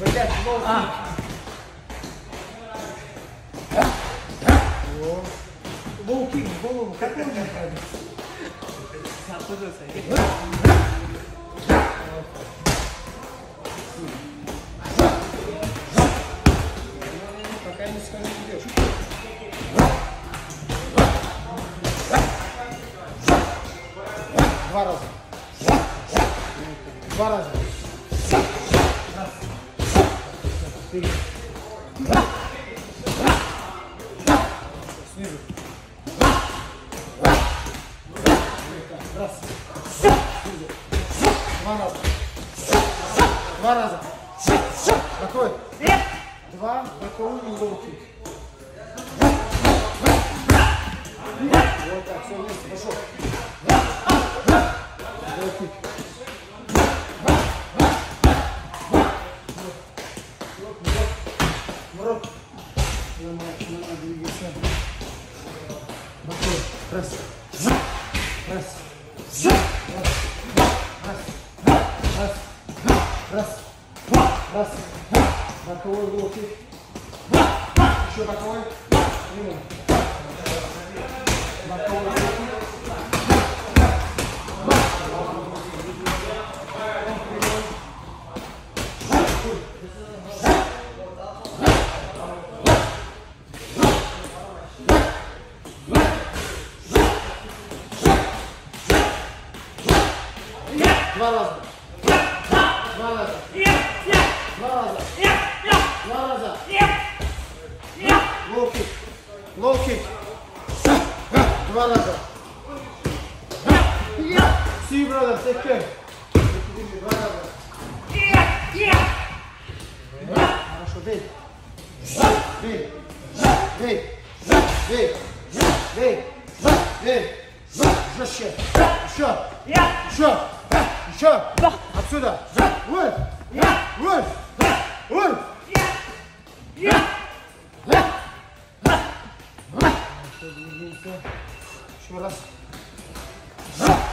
Ah. Bom, que bom, cadê o meu cara? Rapaz, eu sei. Devarazão. Два раза. Четыре. Снизу. Раз. Снизу. Два раза. Два раза. Боковой. Два, боковой и лоу-кик. Вот так, все вместе, пошел. Лоу-кик. Мрот. Нормально, нормально двигайся. Боковой. Раз. Раз. Раз. Раз. Раз. Боковой локти. Еще боковой. Именно. Два раза. Два раза. Два раза. Два раза. Лоу-кик. Лоу-кик. Два раза. See, brother, take care. Два раза. Хорошо, бей. Бей. Бей. Бей. Бей. Бей. Жестче. Еще. Еще. Все, отсюда. Вот, вот, вот. Еще раз.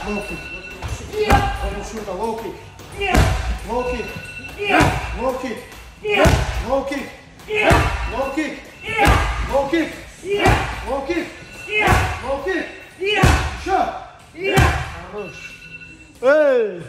Локи. Получу-то локи. Локи. Локи. Локи. Локи. Локи. Локи. Локи. Локи. 诶